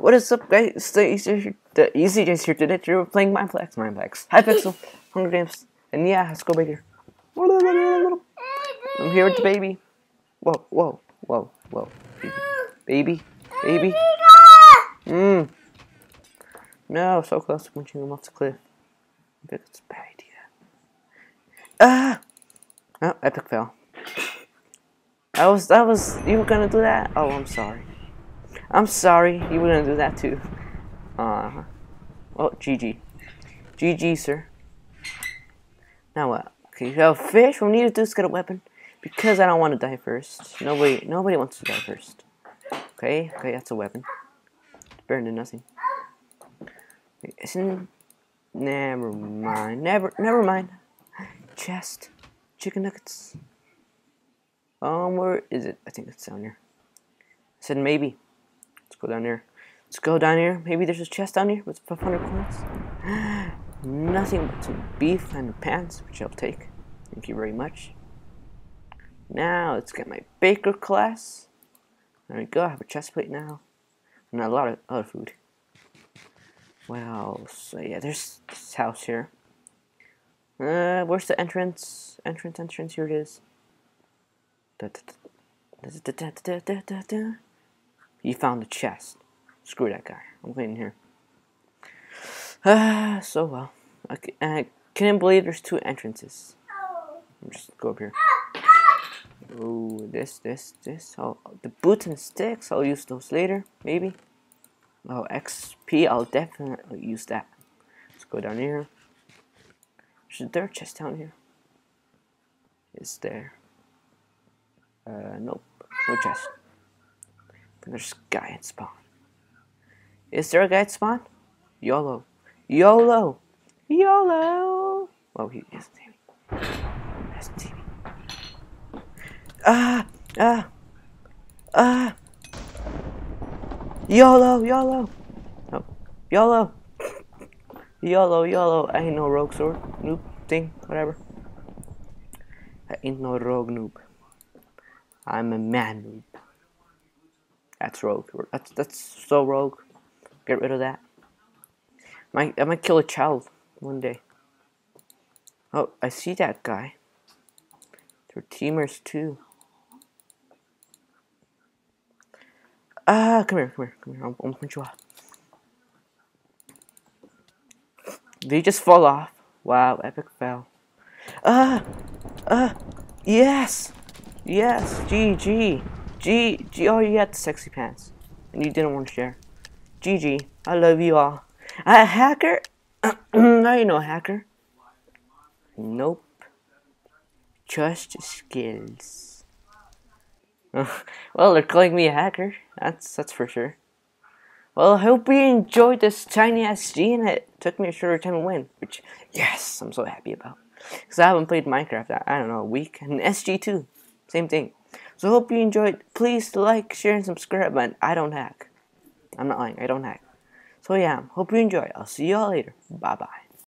What is up, guys? It's the easy, the easy days here today. You're playing Mineplex, Mineplex. Hypixel, Hunger Games, and yeah, let's go here. I'm here with the baby. Whoa, whoa, whoa, whoa, baby, baby. Mmm. No, so close to punching him off the cliff. I think it's a bad idea. Ah! Oh, epic fail. That was, that was, you were gonna do that? Oh, I'm sorry. I'm sorry, you were gonna do that too. Uh huh. Oh, GG. GG, sir. Now what? Okay, so fish, what we need to do is get a weapon. Because I don't want to die first. Nobody, nobody wants to die first. Okay, okay, that's a weapon. It's better than nothing. Isn't, never mind, never, never mind. Chest, chicken nuggets. Um, where is it? I think it's down here. I said maybe. Go down here. Let's go down here. Maybe there's a chest down here with 500 coins. Nothing but some beef and pants, which I'll take. Thank you very much. Now, let's get my baker class. There we go, I have a chest plate now. And a lot of other food. Well, so yeah, there's this house here. Uh, where's the entrance? Entrance, entrance, here it is. You found the chest. Screw that guy. I'm waiting here. Ah, so well. I, I can't believe there's two entrances. Just go up here. Oh, this, this, this. Oh, the boots and sticks. I'll use those later, maybe. Oh, XP. I'll definitely use that. Let's go down here. There's a dirt chest down here. Is there? Uh, nope. No chest. But there's guy at spawn. Is there a guy spawn? YOLO. YOLO! YOLO! Oh, he TV. That's TV. Ah! Ah! Ah! YOLO! YOLO! Oh. YOLO! YOLO! YOLO! I ain't no rogue sword. Noob thing. Whatever. I ain't no rogue noob. I'm a man noob. That's rogue. That's that's so rogue. Get rid of that. Might I might kill a child one day. Oh, I see that guy. They're teamers too. Ah, come here, come here, come here. I'll, I'll punch you off. Did he just fall off? Wow, epic fail. Ah, ah, yes. Yes, GG. G, G, oh, you had the sexy pants. And you didn't want to share. GG. I love you all. A hacker? no, you know a hacker. Nope. Just skills. well, they're calling me a hacker. That's that's for sure. Well, I hope you enjoyed this tiny SG and it took me a shorter time to win, which, yes, I'm so happy about. Because I haven't played Minecraft, I don't know, a week, and SG too. Same thing. So hope you enjoyed. Please like, share, and subscribe. And I don't hack. I'm not lying. I don't hack. So yeah, hope you enjoy. I'll see you all later. Bye bye.